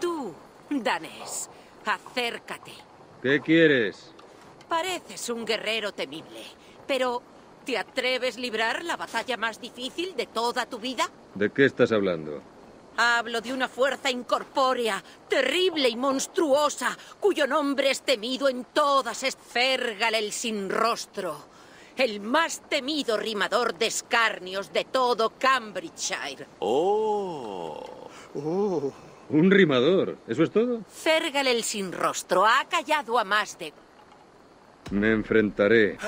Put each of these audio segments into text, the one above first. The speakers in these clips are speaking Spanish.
Tú, danés, acércate. ¿Qué quieres? Pareces un guerrero temible, pero ¿te atreves a librar la batalla más difícil de toda tu vida? ¿De qué estás hablando? Hablo de una fuerza incorpórea, terrible y monstruosa, cuyo nombre es temido en todas Fergal el sin rostro, el más temido rimador de escarnios de todo Cambridgeshire. Oh. Oh. Un rimador, ¿eso es todo? Fergal el sin rostro ha callado a más de... Me enfrentaré.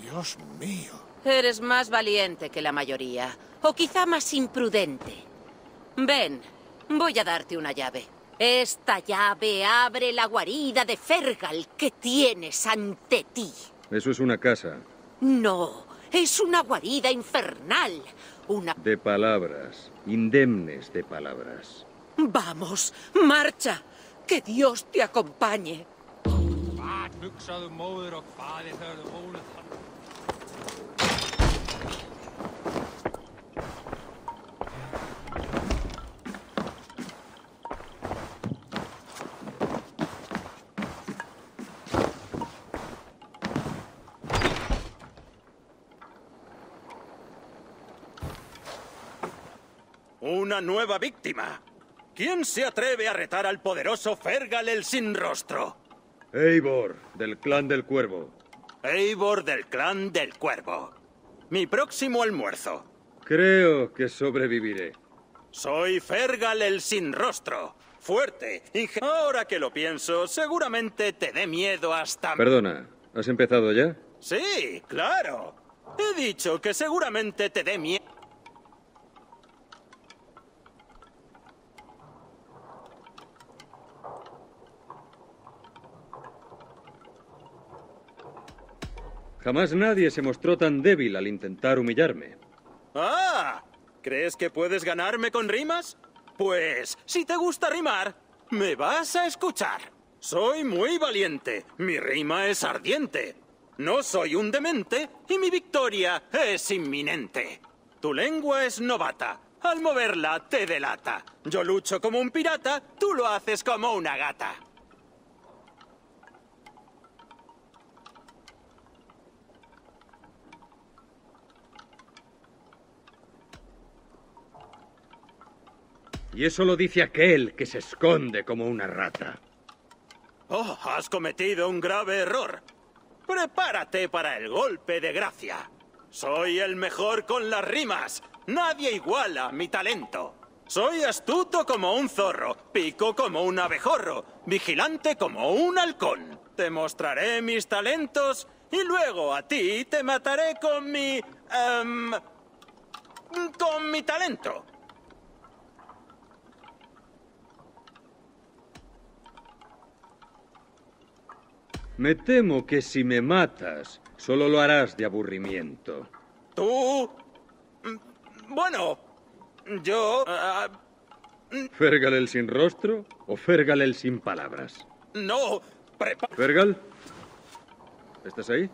Dios mío. Eres más valiente que la mayoría, o quizá más imprudente. Ven, voy a darte una llave. Esta llave abre la guarida de Fergal que tienes ante ti. Eso es una casa. No, es una guarida infernal. Una... De palabras, indemnes de palabras. Vamos, marcha. Que Dios te acompañe. Una nueva víctima. ¿Quién se atreve a retar al poderoso Fergal el sin rostro? Eivor, del clan del cuervo. Eivor del clan del cuervo. Mi próximo almuerzo. Creo que sobreviviré. Soy Fergal el sin rostro. Fuerte. Ahora que lo pienso, seguramente te dé miedo hasta... Perdona, ¿has empezado ya? Sí, claro. He dicho que seguramente te dé miedo. Jamás nadie se mostró tan débil al intentar humillarme. ¡Ah! ¿Crees que puedes ganarme con rimas? Pues, si te gusta rimar, me vas a escuchar. Soy muy valiente, mi rima es ardiente. No soy un demente y mi victoria es inminente. Tu lengua es novata, al moverla te delata. Yo lucho como un pirata, tú lo haces como una gata. Y eso lo dice aquel que se esconde como una rata. Oh, has cometido un grave error. Prepárate para el golpe de gracia. Soy el mejor con las rimas. Nadie iguala mi talento. Soy astuto como un zorro, pico como un abejorro, vigilante como un halcón. Te mostraré mis talentos y luego a ti te mataré con mi... Um, con mi talento. Me temo que si me matas, solo lo harás de aburrimiento. ¿Tú? Bueno, yo... Uh, ¿Fergal el sin rostro o Fergal el sin palabras? No, prepa... ¿Fergal? ¿Estás ahí?